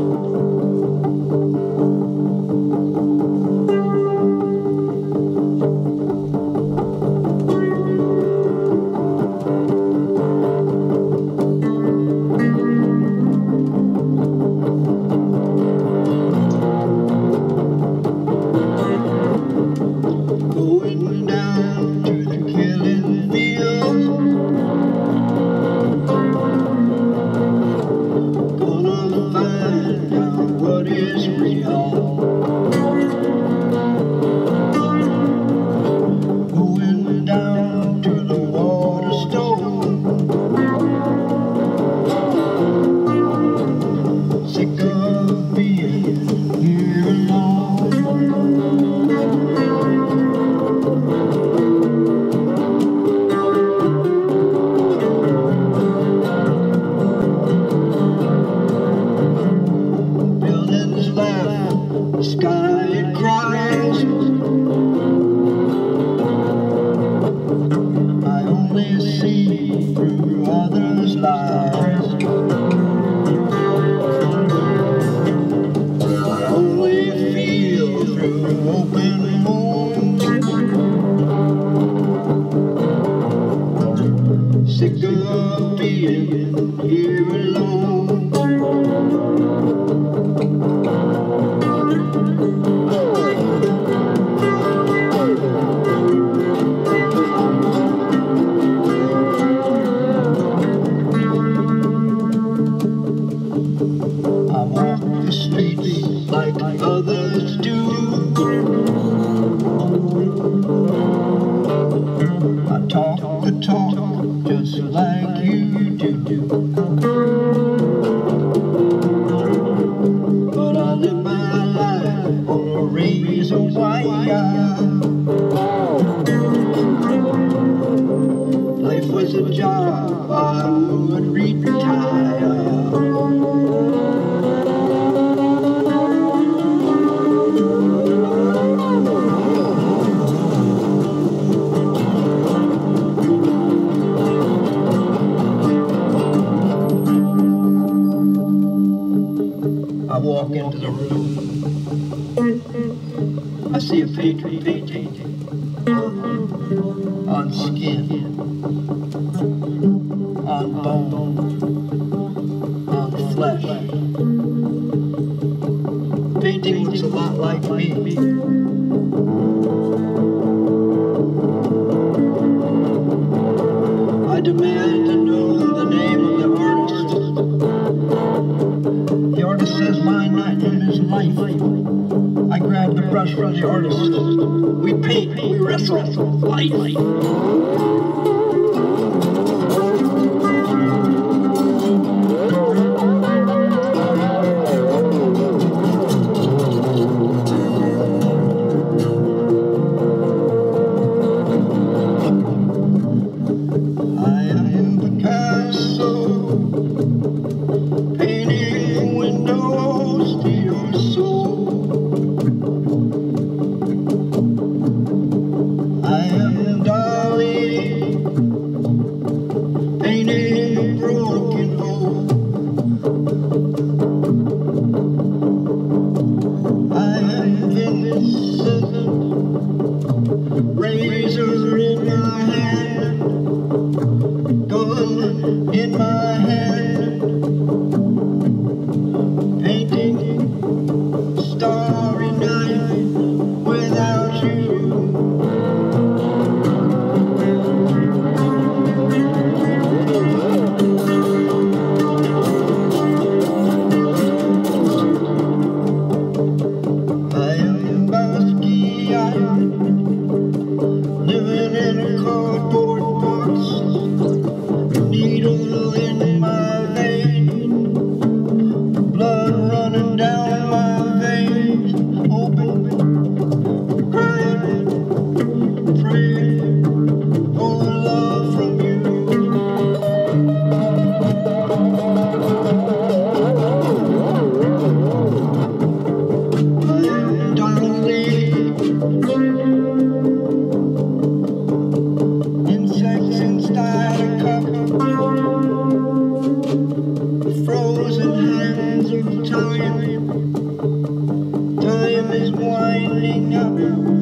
Oh, what is real. sky. sleepy like others do. I talk the talk just like you do. But I live my life for a reason why Life was a job. I on skin, on bone, on flesh. Painting looks a lot like me. crush, crush artists. We paint, we wrestle, light, light. Punjab. Time. Time is winding up.